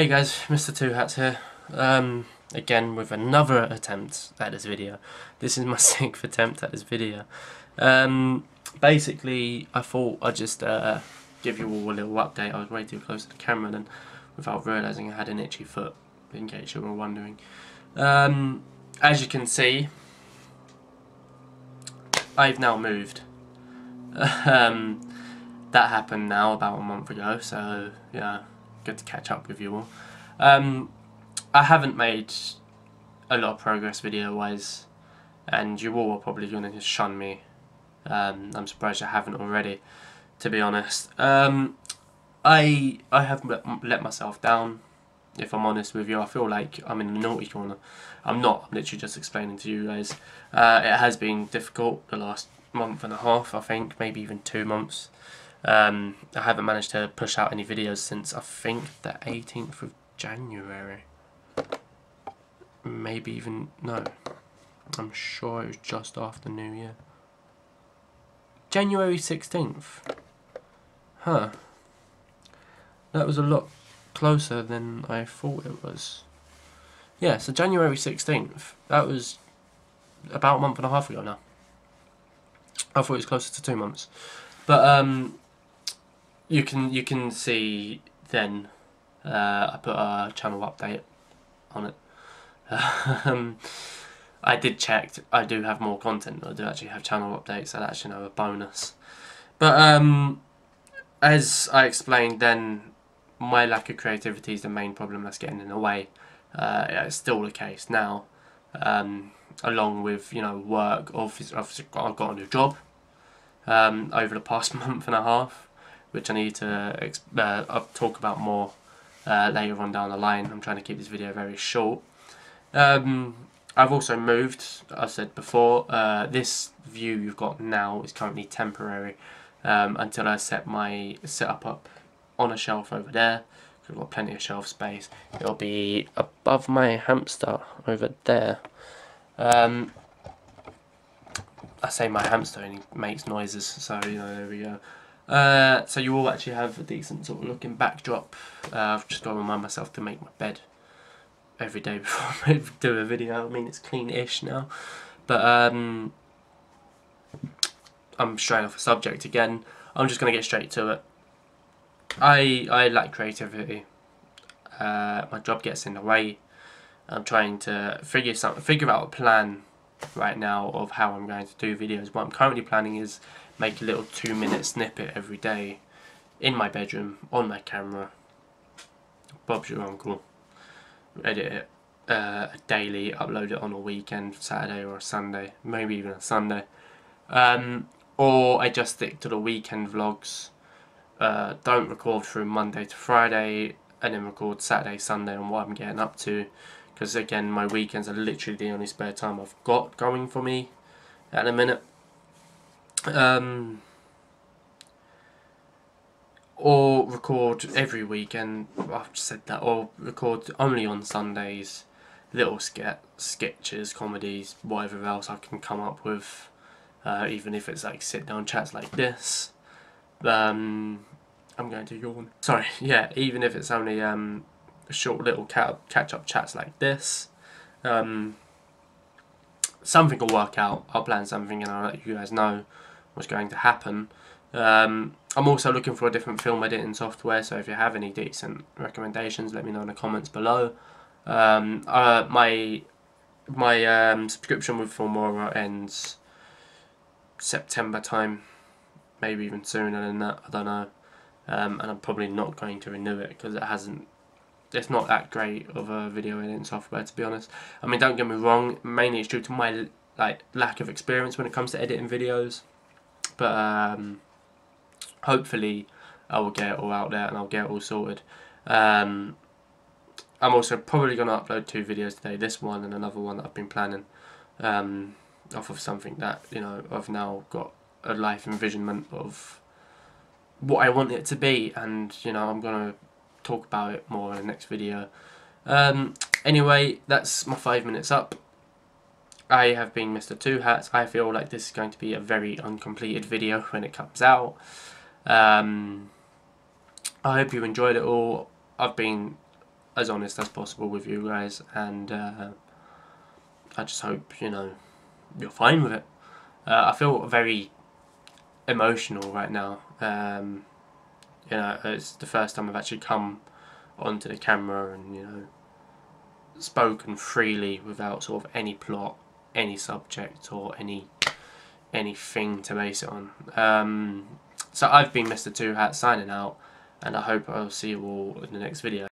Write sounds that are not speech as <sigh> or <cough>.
Hey guys, Mr. Two Hats here. Um, again with another attempt at this video. This is my <laughs> sixth attempt at this video. Um, basically, I thought I'd just uh, give you all a little update. I was way too close to the camera then, without realising I had an itchy foot, in case you were wondering. Um, as you can see, I've now moved. <laughs> um, that happened now about a month ago, so yeah, good to catch up with you all. Um, I haven't made a lot of progress video wise, and you all are probably going to shun me. Um, I'm surprised I haven't already, to be honest. Um, I I have let myself down. If I'm honest with you, I feel like I'm in the naughty corner. I'm not. I'm literally just explaining to you guys. Uh, it has been difficult the last month and a half, I think, maybe even two months. Um, I haven't managed to push out any videos since I think the 18th of January. Maybe even, no. I'm sure it was just after New Year. January 16th. Huh. That was a lot closer than I thought it was. Yeah, so January 16th. That was about a month and a half ago now. I thought it was closer to two months. But um, you can you can see then uh, I put a channel update on it. <laughs> um, I did check. I do have more content. I do actually have channel updates. I actually know a bonus. But um, as I explained, then my lack of creativity is the main problem that's getting in the way. Uh, it's still the case now. Um, along with you know work, obviously I've got a new job um, over the past <laughs> month and a half which I need to uh, talk about more uh, later on down the line. I'm trying to keep this video very short. Um, I've also moved, I said before, uh, this view you've got now is currently temporary um, until I set my setup up on a shelf over there. I've got plenty of shelf space. It'll be above my hamster over there. Um, I say my hamster and he makes noises, so you know, there we go. Uh, so you all actually have a decent sort of looking backdrop. Uh, I've just got to remind myself to make my bed every day <laughs> before I do a video. I mean, it's clean-ish now. But um, I'm straying off a subject again. I'm just going to get straight to it. I, I lack creativity. Uh, my job gets in the way. I'm trying to figure something, figure out a plan right now of how I'm going to do videos. What I'm currently planning is make a little two minute snippet every day in my bedroom on my camera. Bob's your uncle. Edit it uh, daily, upload it on a weekend, Saturday or a Sunday, maybe even a Sunday. Um, or I just stick to the weekend vlogs. Uh, don't record from Monday to Friday and then record Saturday, Sunday on what I'm getting up to. Because again, my weekends are literally the only spare time I've got going for me at the minute um, or record every weekend. I've said that, or record only on Sundays. Little ske- sketches, comedies, whatever else I can come up with. Uh, even if it's like sit down chats like this. Um, I'm going to yawn. Sorry, <laughs> yeah, even if it's only um, short little catch up chats like this. Um, something will work out. I'll plan something and I'll let you guys know what's going to happen. Um, I'm also looking for a different film editing software, so if you have any decent recommendations, let me know in the comments below. Um, uh, my my um, subscription with Filmora ends September time, maybe even sooner than that. I don't know, um, and I'm probably not going to renew it because it hasn't. It's not that great of a video editing software, to be honest. I mean, don't get me wrong. Mainly, it's due to my like lack of experience when it comes to editing videos but um, hopefully I will get it all out there and I'll get it all sorted. Um, I'm also probably going to upload two videos today, this one and another one that I've been planning um, off of something that, you know, I've now got a life envisionment of what I want it to be and, you know, I'm going to talk about it more in the next video. Um, anyway, that's my five minutes up. I have been Mr. Two Hats. I feel like this is going to be a very uncompleted video when it comes out. Um, I hope you enjoyed it all. I've been as honest as possible with you guys, and uh, I just hope you know you're fine with it. Uh, I feel very emotional right now. Um, you know, it's the first time I've actually come onto the camera and you know spoken freely without sort of any plot, any subject, or any anything to base it on. Um, so I've been Mr. Two Hat signing out, and I hope I'll see you all in the next video.